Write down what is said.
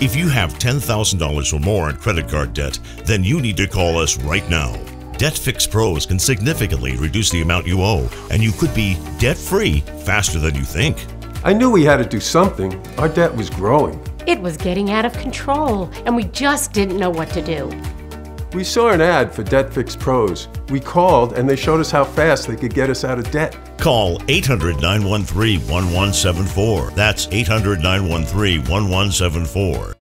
If you have $10,000 or more in credit card debt, then you need to call us right now. Debt Fix Pros can significantly reduce the amount you owe, and you could be debt free faster than you think. I knew we had to do something. Our debt was growing. It was getting out of control, and we just didn't know what to do. We saw an ad for Debt Fix Pros. We called and they showed us how fast they could get us out of debt. Call 800 913 1174. That's 800 913 1174.